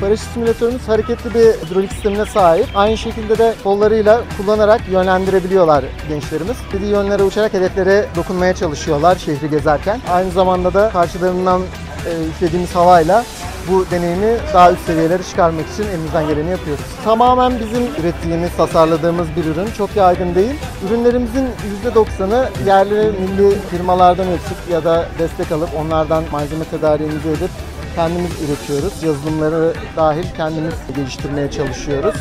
Paraşüt simülatörümüz hareketli bir hidrolik sistemine sahip. Aynı şekilde de kollarıyla kullanarak yönlendirebiliyorlar gençlerimiz. Dediği yönlere uçarak hedeflere dokunmaya çalışıyorlar şehri gezerken. Aynı zamanda da karşılarından e, havayla bu deneyimi daha üst seviyelere çıkarmak için elimizden geleni yapıyoruz. Tamamen bizim ürettiğimiz, tasarladığımız bir ürün. Çok yaygın değil. Ürünlerimizin %90'ı yerli milli firmalardan ölçüp ya da destek alıp onlardan malzeme tedariğimizi edip kendimiz üretiyoruz. Yazılımları dahil kendimiz geliştirmeye çalışıyoruz.